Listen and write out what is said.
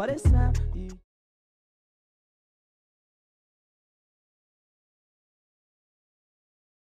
aparecer. Né? E